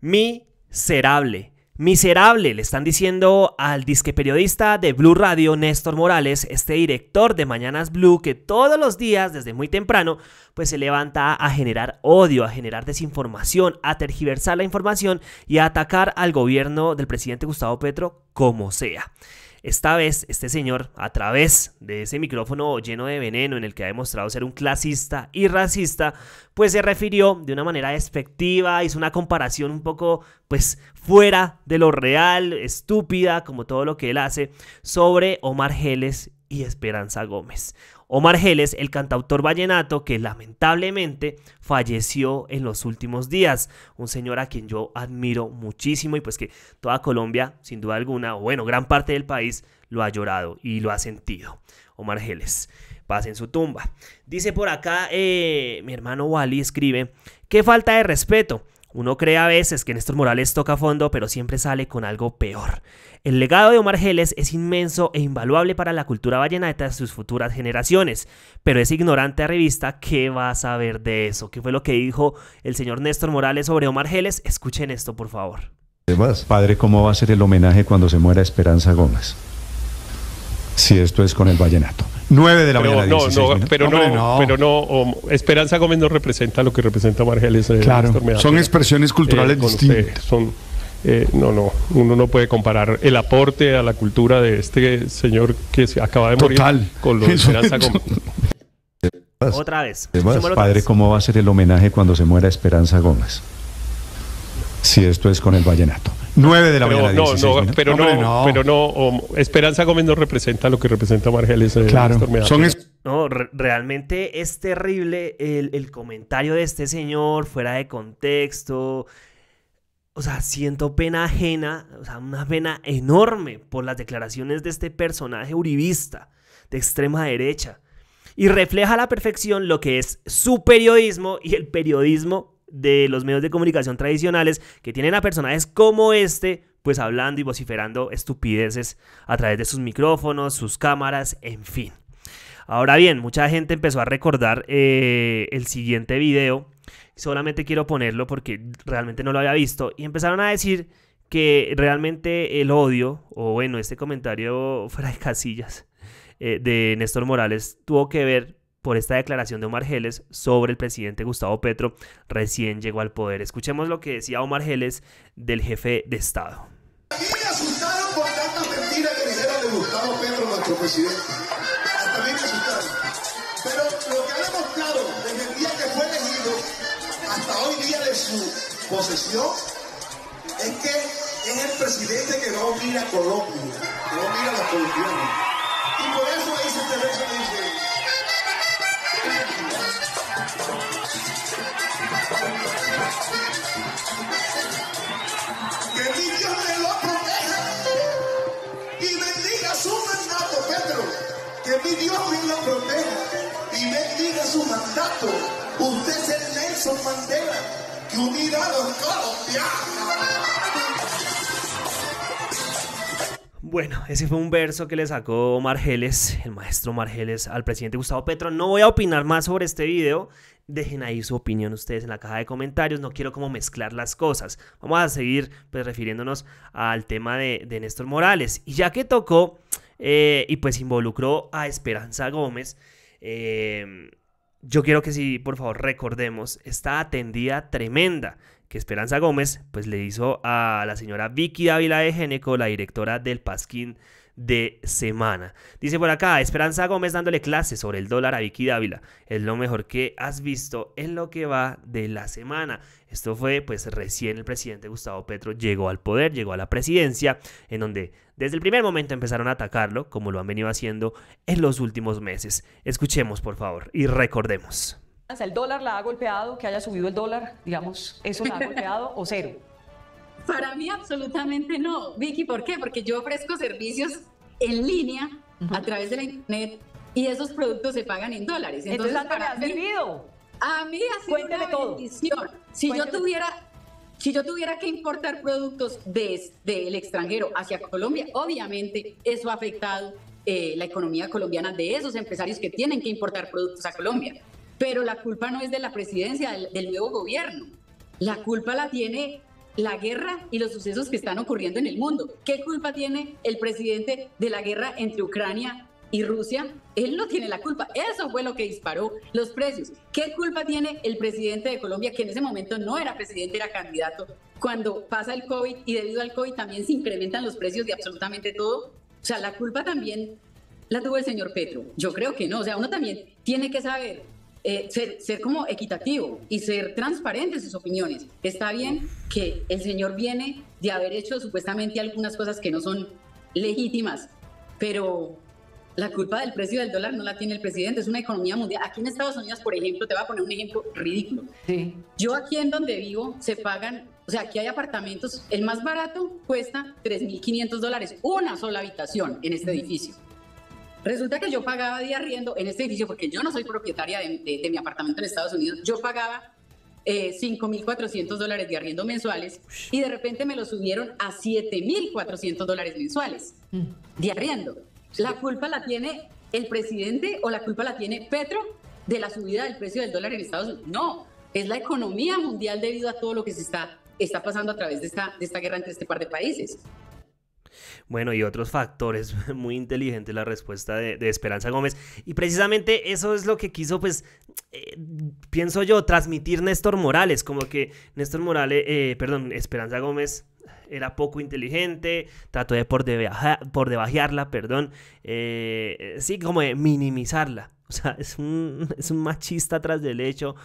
Miserable. Miserable, le están diciendo al disque periodista de Blue Radio, Néstor Morales, este director de Mañanas Blue, que todos los días, desde muy temprano, pues se levanta a generar odio, a generar desinformación, a tergiversar la información y a atacar al gobierno del presidente Gustavo Petro como sea. Esta vez, este señor, a través de ese micrófono lleno de veneno en el que ha demostrado ser un clasista y racista, pues se refirió de una manera despectiva, hizo una comparación un poco, pues, fuera de lo real, estúpida, como todo lo que él hace, sobre Omar Geles y Esperanza Gómez. Omar Geles, el cantautor vallenato que lamentablemente falleció en los últimos días, un señor a quien yo admiro muchísimo y pues que toda Colombia, sin duda alguna, o bueno, gran parte del país lo ha llorado y lo ha sentido. Omar Geles, paz en su tumba. Dice por acá, eh, mi hermano Wally escribe, qué falta de respeto. Uno cree a veces que Néstor Morales toca fondo, pero siempre sale con algo peor. El legado de Omar Geles es inmenso e invaluable para la cultura vallenata de sus futuras generaciones, pero ese ignorante revista, ¿qué va a saber de eso? ¿Qué fue lo que dijo el señor Néstor Morales sobre Omar Geles? Escuchen esto, por favor. Padre, ¿cómo va a ser el homenaje cuando se muera Esperanza Gómez? Si esto es con el vallenato. 9 de la pero, mañana. No, 16 no, pero no, pero no, Esperanza Gómez no representa lo que representa Margeles. eh, Claro, son expresiones culturales usted, distintas. son, eh, no, no, uno no puede comparar el aporte a la cultura de este señor que se acaba de morir Total. con lo de Esperanza Gómez. Otra vez. Además, padre. ¿cómo va a ser el homenaje cuando se muera Esperanza Gómez? Si esto es con el vallenato. 9 de la Pero mañana. no, 16 no, pero Hombre, no, pero no, Esperanza Gómez no representa lo que representa Margeles. eh, Claro, son ex- No, re- realmente es terrible el, el comentario de este señor fuera de contexto. O sea, siento pena ajena, o sea, una pena enorme por las declaraciones de este personaje uribista de extrema derecha. Y refleja a la perfección lo que es su periodismo y el periodismo de los medios de comunicación tradicionales que tienen a personajes como este, pues hablando y vociferando estupideces a través de sus micrófonos, sus cámaras, en fin. Ahora bien, mucha gente empezó a recordar eh, el siguiente video. Solamente quiero ponerlo porque realmente no lo había visto. Y empezaron a decir que realmente el odio, o bueno, este comentario fuera de casillas eh, de Néstor Morales, tuvo que ver por esta declaración de Omar Geles sobre el presidente Gustavo Petro recién llegó al poder. Escuchemos lo que decía Omar Geles del jefe de Estado. A mí me asustaron por tantas mentiras que dijeron de Gustavo Petro, nuestro presidente. Hasta a mí me asustaron. Pero lo que ha demostrado desde el día que fue elegido hasta hoy día de su posesión es que es el presidente que no mira a Colombia, no mira a los colombianos. Y por eso dice este verso que mi Dios me lo proteja y bendiga su mandato, Pedro. Que mi Dios me lo proteja y bendiga su mandato. Usted es el Nelson Mandela que unirá a los colombianos. Bueno, ese fue un verso que le sacó Margeles, el maestro Margeles, al presidente Gustavo Petro. No voy a opinar más sobre este video. Dejen ahí su opinión ustedes en la caja de comentarios. No quiero como mezclar las cosas. Vamos a seguir pues refiriéndonos al tema de, de Néstor Morales. Y ya que tocó eh, y pues involucró a Esperanza Gómez, eh, yo quiero que si por favor recordemos esta atendida tremenda que Esperanza Gómez pues le hizo a la señora Vicky Dávila de Géneco, la directora del Pasquín de semana. Dice por acá, Esperanza Gómez dándole clases sobre el dólar a Vicky Dávila. Es lo mejor que has visto en lo que va de la semana. Esto fue pues recién el presidente Gustavo Petro llegó al poder, llegó a la presidencia, en donde desde el primer momento empezaron a atacarlo, como lo han venido haciendo en los últimos meses. Escuchemos por favor y recordemos. ¿El dólar la ha golpeado? ¿Que haya subido el dólar? Digamos, ¿eso la ha golpeado o cero? Para mí absolutamente no. Vicky, ¿por qué? Porque yo ofrezco servicios en línea a través de la internet y esos productos se pagan en dólares. Entonces, Entonces, ¿tanto le para ha mí, servido? a mí ha sido Cuénteme una todo. bendición. Si yo tuviera si yo tuviera que importar productos desde el extranjero hacia Colombia, obviamente eso ha afectado eh, la economía colombiana de esos empresarios que tienen que importar productos a Colombia. Pero la culpa no es de la presidencia del, nuevo gobierno. La culpa la tiene la guerra y los sucesos que están ocurriendo en el mundo. ¿Qué culpa tiene el presidente de la guerra entre Ucrania y Rusia? Él no tiene la culpa. Eso fue lo que disparó los precios. ¿Qué culpa tiene el presidente de Colombia, que en ese momento no era presidente, era candidato, cuando pasa el COVID y debido al COVID también se incrementan los precios de absolutamente todo? O sea, la culpa también la tuvo el señor Petro. Yo creo que no. O sea, uno también tiene que saber eh, ser, como equitativo y ser transparente en sus opiniones. Está bien que el señor viene de haber hecho supuestamente algunas cosas que no son legítimas, pero la culpa del precio del dólar no la tiene el presidente, es una economía mundial. Aquí en Estados Unidos, por ejemplo, te voy a poner un ejemplo ridículo. Yo aquí en donde vivo se pagan, o sea, aquí hay apartamentos, el más barato cuesta 3.500 dólares, una sola habitación en este edificio. Resulta que yo pagaba de arriendo en este edificio, porque yo no soy propietaria de, mi apartamento en Estados Unidos, yo pagaba eh, 5.400 dólares de arriendo mensuales y de repente me lo subieron a 7.400 dólares mensuales mm. de arriendo. ¿La culpa la tiene el presidente o la culpa la tiene Petro de la subida del precio del dólar en Estados Unidos? No, es la economía mundial debido a todo lo que se está, está pasando a través de esta, de esta guerra entre este par de países. Bueno, y otros factores, muy inteligente la respuesta de, Esperanza Gómez. Y precisamente eso es lo que quiso, pues, eh, pienso yo, transmitir Néstor Morales, como que Néstor Morales, eh, perdón, Esperanza Gómez era poco inteligente, trató de por, por debajearla, perdón, eh, sí, como de minimizarla. O sea, es un, es un machista tras del hecho.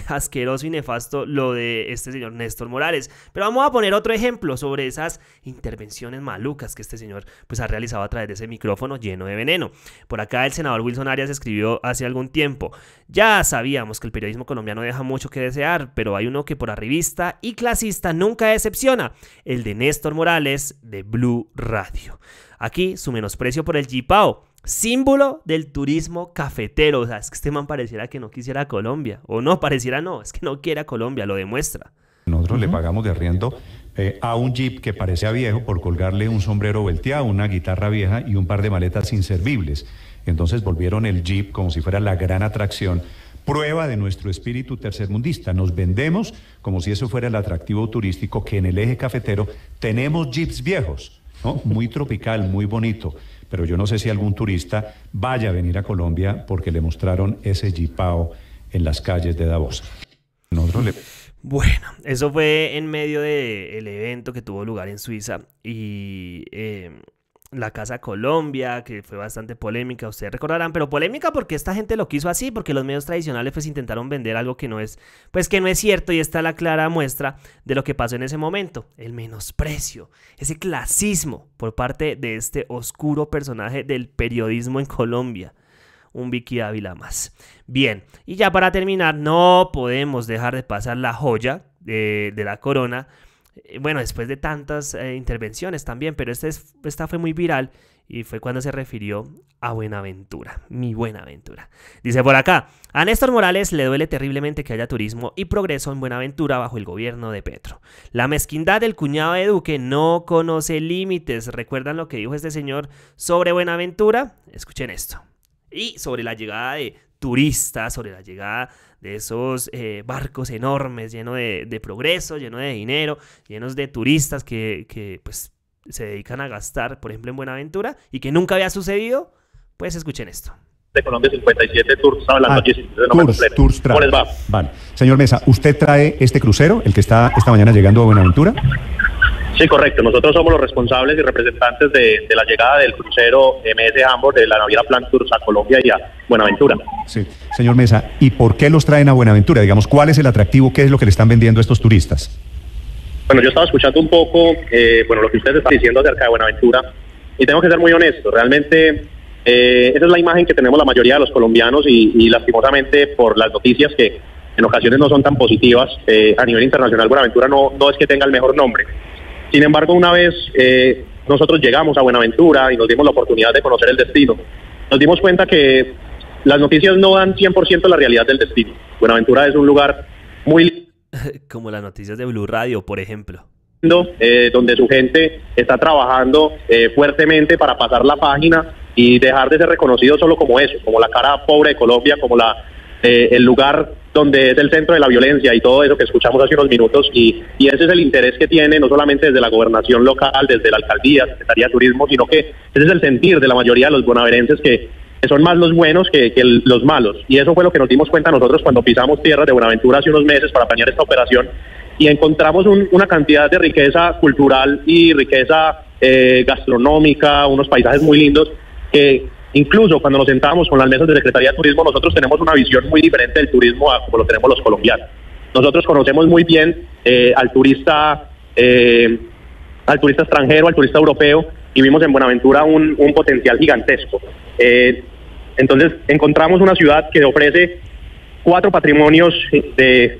asqueroso y nefasto lo de este señor Néstor Morales. Pero vamos a poner otro ejemplo sobre esas intervenciones malucas que este señor pues ha realizado a través de ese micrófono lleno de veneno. Por acá el senador Wilson Arias escribió hace algún tiempo, ya sabíamos que el periodismo colombiano deja mucho que desear, pero hay uno que por arribista y clasista nunca decepciona, el de Néstor Morales de Blue Radio. Aquí su menosprecio por el Jipao símbolo del turismo cafetero. O sea, es que este man pareciera que no quisiera Colombia. O no, pareciera no, es que no quiere a Colombia, lo demuestra. Nosotros le pagamos de arriendo eh, a un jeep que parecía viejo por colgarle un sombrero volteado, una guitarra vieja y un par de maletas inservibles. Entonces volvieron el jeep como si fuera la gran atracción. Prueba de nuestro espíritu tercermundista. Nos vendemos como si eso fuera el atractivo turístico que en el eje cafetero tenemos jeeps viejos, ¿no? Muy tropical, muy bonito pero yo no sé si algún turista vaya a venir a Colombia porque le mostraron ese jipao en las calles de Davos. Bueno, eso fue en medio del evento que tuvo lugar en Suiza y eh, la Casa Colombia, que fue bastante polémica, ustedes recordarán, pero polémica porque esta gente lo quiso así, porque los medios tradicionales pues intentaron vender algo que no es, pues que no es cierto y está la clara muestra de lo que pasó en ese momento, el menosprecio, ese clasismo por parte de este oscuro personaje del periodismo en Colombia un Vicky Ávila más. Bien, y ya para terminar, no podemos dejar de pasar la joya de, de la corona eh, bueno, después de tantas eh, intervenciones también, pero este esta fue muy viral y fue cuando se refirió a Buenaventura, mi Buenaventura. Dice por acá, a Néstor Morales le duele terriblemente que haya turismo y progreso en Buenaventura bajo el gobierno de Petro. La mezquindad del cuñado de Duque no conoce límites. ¿Recuerdan lo que dijo este señor sobre Buenaventura? Escuchen esto. Y sobre la llegada de turistas, sobre la llegada de esos eh, barcos enormes llenos de, progreso, llenos de dinero, llenos de turistas que, pues, se dedican a gastar, por ejemplo, en Buenaventura y que nunca había sucedido, pues escuchen esto. De Colombia 57 Tours, hablando ah, tours, ¿Cómo les va? Vale. Señor Mesa, ¿usted trae este crucero, el que está esta mañana llegando a Buenaventura? Sí, correcto. Nosotros somos los responsables y representantes de, la llegada del crucero MS Hamburg de la naviera Plan Tours a Colombia y a Buenaventura. Sí, señor Mesa, ¿y por qué los traen a Buenaventura? Digamos, ¿cuál es el atractivo? ¿Qué es lo que le están vendiendo a estos turistas? Bueno, yo estaba escuchando un poco, eh, bueno, lo que ustedes están diciendo acerca de Buenaventura y tengo que ser muy honesto. Realmente eh, esa es la imagen que tenemos la mayoría de los colombianos y, lastimosamente por las noticias que en ocasiones no son tan positivas eh, a nivel internacional, Buenaventura no, no es que tenga el mejor nombre. Sin embargo, una vez eh, nosotros llegamos a Buenaventura y nos dimos la oportunidad de conocer el destino, nos dimos cuenta que las noticias no dan 100% la realidad del destino. Buenaventura es un lugar muy... Como las noticias de Blue Radio, por ejemplo. Eh, donde su gente está trabajando eh, fuertemente para pasar la página y dejar de ser reconocido solo como eso, como la cara pobre de Colombia, como la, el lugar donde es el centro de la violencia y todo eso que escuchamos hace unos minutos y, y ese es el interés que tiene no solamente desde la gobernación local, desde la alcaldía, Secretaría de Turismo, sino que ese es el sentir de la mayoría de los bonaverenses que, son más los buenos que, los malos. Y eso fue lo que nos dimos cuenta nosotros cuando pisamos tierras de Buenaventura hace unos meses para planear esta operación y encontramos un- una cantidad de riqueza cultural y riqueza eh, gastronómica, unos paisajes muy lindos que incluso cuando nos sentamos con las mesas de Secretaría de Turismo nosotros tenemos una visión muy diferente del turismo a como lo tenemos los colombianos. Nosotros conocemos muy bien eh, al turista eh, al turista extranjero, al turista europeo y vimos en Buenaventura un, potencial gigantesco. Eh, entonces encontramos una ciudad que ofrece cuatro patrimonios de,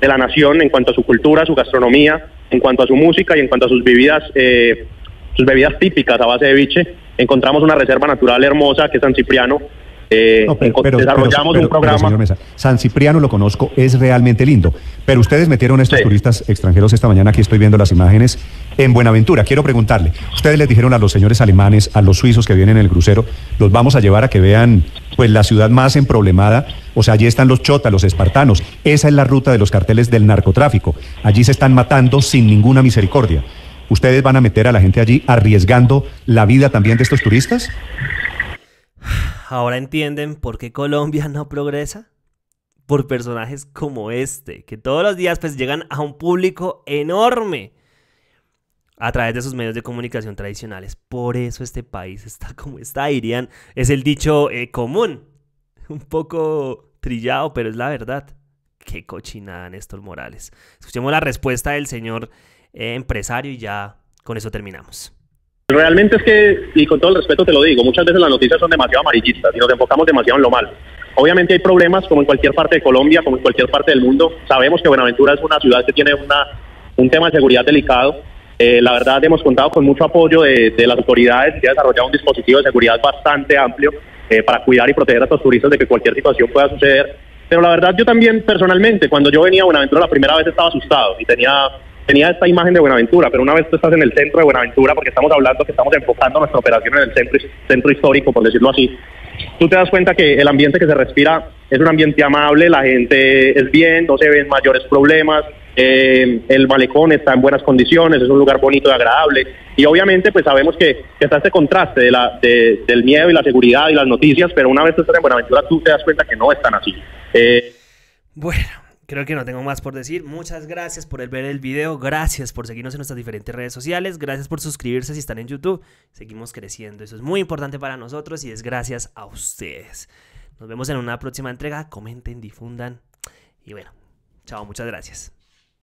de la nación en cuanto a su cultura, su gastronomía, en cuanto a su música y en cuanto a sus bebidas, sus bebidas típicas a base de biche. Encontramos una reserva natural hermosa que es San Cipriano. Eh, No, pero- desarrollamos pero- un programa. señor Mesa, San Cipriano lo conozco, es realmente lindo. Pero ustedes metieron a estos Sí. turistas extranjeros esta mañana, aquí estoy viendo las imágenes, en Buenaventura. Quiero preguntarle, ustedes les dijeron a los señores alemanes, a los suizos que vienen en el crucero, los vamos a llevar a que vean pues la ciudad más emproblemada. O sea, allí están los chotas, los espartanos. Esa es la ruta de los carteles del narcotráfico. Allí se están matando sin ninguna misericordia. ¿Ustedes van a meter a la gente allí arriesgando la vida también de estos turistas? Ahora entienden por qué Colombia no progresa. Por personajes como este, que todos los días pues llegan a un público enorme a través de sus medios de comunicación tradicionales. Por eso este país está como está, dirían. Es el dicho eh, común. Un poco trillado, pero es la verdad. Qué cochinada, Néstor Morales. Escuchemos la respuesta del señor eh, empresario y ya con eso terminamos. Realmente es que, y con todo el respeto te lo digo, muchas veces las noticias son demasiado amarillistas y nos enfocamos demasiado en lo malo. Obviamente hay problemas como en cualquier parte de Colombia, como en cualquier parte del mundo. Sabemos que Buenaventura es una ciudad que tiene una, un tema de seguridad delicado. Eh, la verdad hemos contado con mucho apoyo de, de las autoridades se ha desarrollado un dispositivo de seguridad bastante amplio eh, para cuidar y proteger a estos turistas de que cualquier situación pueda suceder. Pero la verdad yo también personalmente, cuando yo venía a Buenaventura la primera vez estaba asustado y tenía tenía esta imagen de Buenaventura, pero una vez tú estás en el centro de Buenaventura, porque estamos hablando que estamos enfocando nuestra operación en el centro, centro histórico, por decirlo así, tú te das cuenta que el ambiente que se respira es un ambiente amable, la gente es bien, no se ven mayores problemas, eh, el malecón está en buenas condiciones, es un lugar bonito y agradable, y obviamente pues sabemos que, que está este contraste de la, de- del miedo y la seguridad y las noticias, pero una vez tú estás en Buenaventura tú te das cuenta que no están así. Eh, Bueno, creo que no tengo más por decir. Muchas gracias por ver el video. Gracias por seguirnos en nuestras diferentes redes sociales. Gracias por suscribirse si están en YouTube. Seguimos creciendo. Eso es muy importante para nosotros y es gracias a ustedes. Nos vemos en una próxima entrega. Comenten, difundan. Y bueno, chao, muchas gracias.